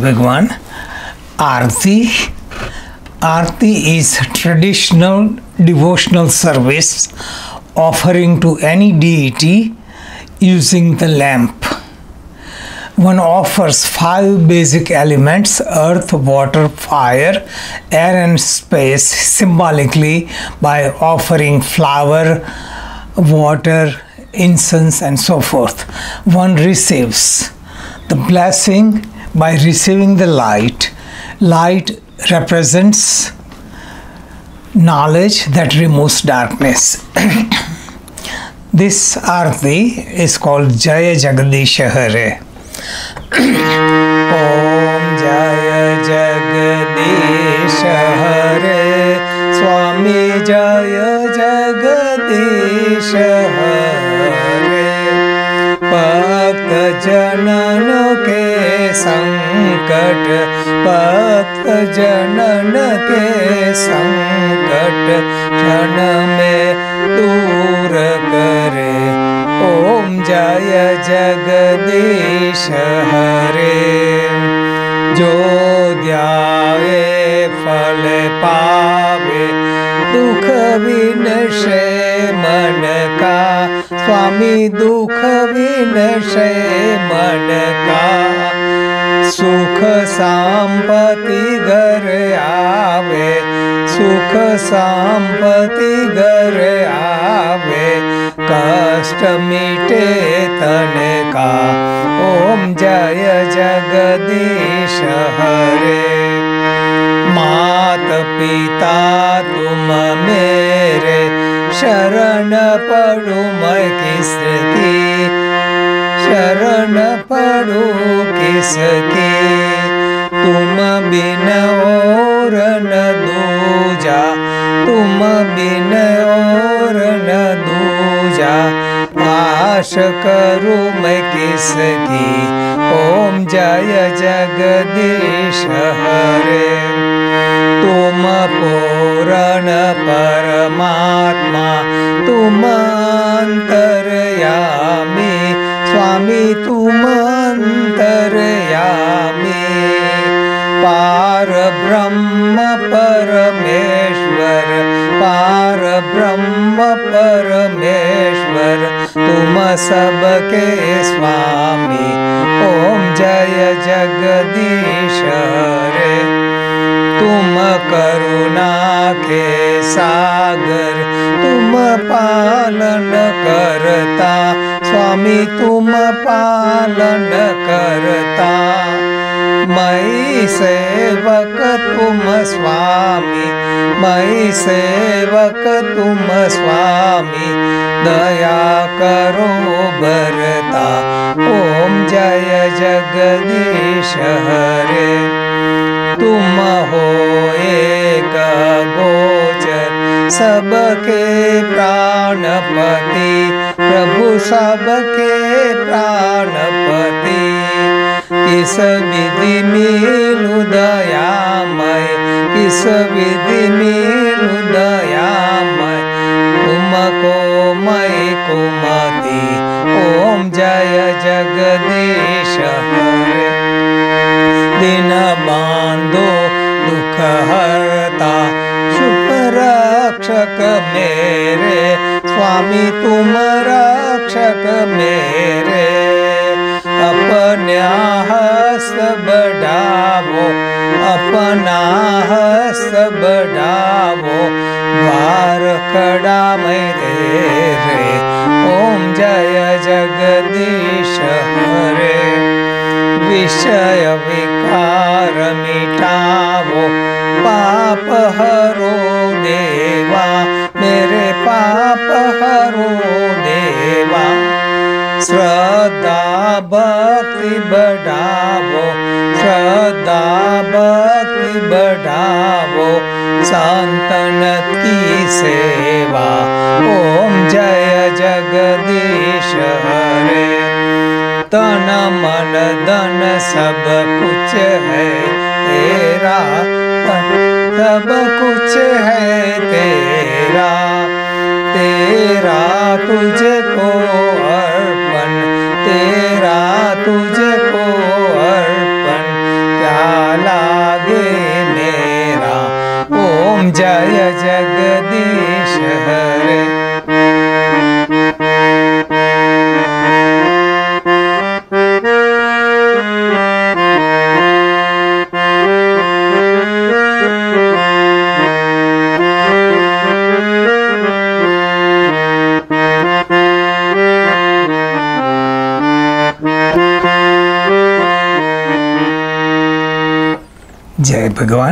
Bhagwan. Arti. Arti is traditional devotional service offering to any deity using the lamp. One offers five basic elements earth, water, fire, air, and space symbolically by offering flower, water, incense, and so forth. One receives the blessing by receiving the light. Light represents knowledge that removes darkness. this arti is called Jaya Jagadisha Hare. Om Jaya Jagadisha Hare Swami Jaya Jagadisha Hare Bhakta Jana संकट भक्त जनन के संकट, क्षण में दूर करे। ओम जय जगदीश हरे। जो ध्यावे फल पावे, दुख विनशे मन का। स्वामी दुख विनशे मन का। सुख संपत्ति घर आवे सुख संपत्ति घर आवे। कष्ट मिटे तन का, ओम जय जगदीश हरे। मात पिता तुम मेरे, शरण पड़ू मैं किसकी शरण पड़ू किसकी तुम बिन और न दूजा। तुम बिन और न दूजा। आश करूँ मैं किसकी। ओम जय जगदीश हरे। तुम पूरण परमात्मा। तुम अंतरयामी। स्वामी तुम अंतरयामी पार ब्रह्म परमेश्वर पार ब्रह्म परमेश्वर तुम सबके स्वामी। ओम जय जगदीश हरे तुम करुणा के सागर तुम पालन करता स्वामी, तुम पालन करता। मई सेवक, तुम स्वामी। मई सेवक, तुम स्वामी। दया करो बरता। ओम जय जगदीश हरे। तुम हो एक गोचर, सबके प्राणपति। सबके प्राणपति किस विधि मिलु दयामय किस विधि मिलु दयामय तुमको मैं कुमति ओम जय जगदीश हरे। दिन बांधो दुख हरता शुभ रक्षक मेरे स्वामी तुम रक्षक मेरे, अपने हस्त बढ़ावो अपना हस्त बढ़ावो बार खड़ा मैं तेरे ओम जय जगदीश। श्रद्धा भक्ति बढ़ावो, श्रद्धा भक्ति बढ़ावो, संतन की सेवा। ओम जय जगदीश हरे। तन मन धन सब कुछ है तेरा। सब कुछ है तेरा। तेरा तुझको जय जगदीश हरे। जय भगवान।